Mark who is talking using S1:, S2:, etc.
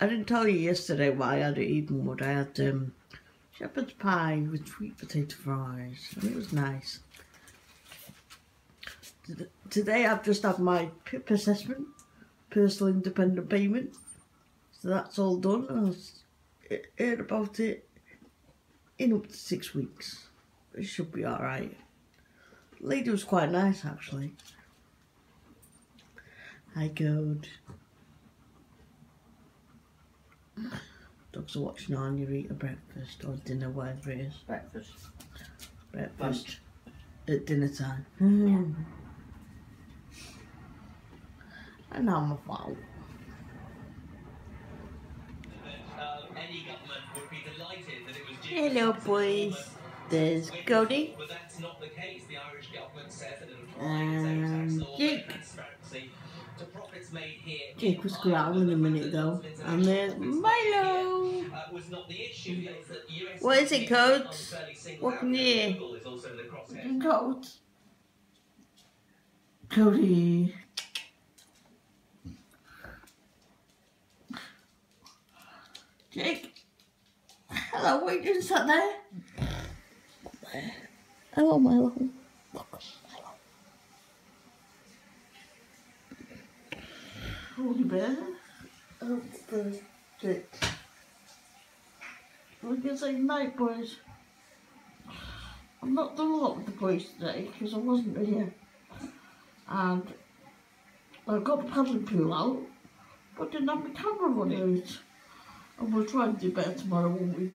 S1: I didn't tell you yesterday what I had at Edenwood. I had um, shepherd's pie with sweet potato fries. And it was nice. Today I've just had my PIP assessment, personal independent payment. So that's all done. I was heard about it in up to six weeks. It should be alright. Lady was quite nice actually. Hi, good. Dogs are watching on you eat a breakfast or dinner, whatever it is.
S2: Breakfast.
S1: Breakfast at dinner time. Mm. And now I'm a foul.
S3: Any government would be delighted that it was due
S1: Hello, boys. There's Cody.
S3: But that's not the case. The Irish government says that it'll
S1: Um,
S3: its own tax laws
S1: Jake.
S3: And transparency to profits made here.
S1: Jake was growling a minute ago. And then Milo.
S3: Uh, was not the issue. It's that US
S1: What is it,
S3: companies
S1: Codes? What
S3: out.
S1: can you hear?
S3: Google is also in the crosshairs.
S1: Cold. Cody. Jake. Hello, what are you doing sat there? Hello, Milo. Look, Milo. Holy bear. That's the Jake. We can say night, boys. I've not done a lot with the police today because I wasn't here. And I got the paddling pool out, but didn't have my camera running out. And we'll try and do better tomorrow, won't we?